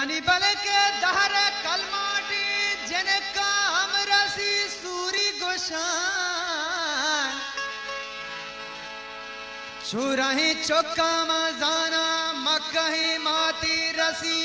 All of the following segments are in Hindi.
जानी बल के दहर कलमाटी, जिन काम रसी सूरी गोशान चुरही चौका माना मकही माती रसी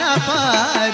না পায়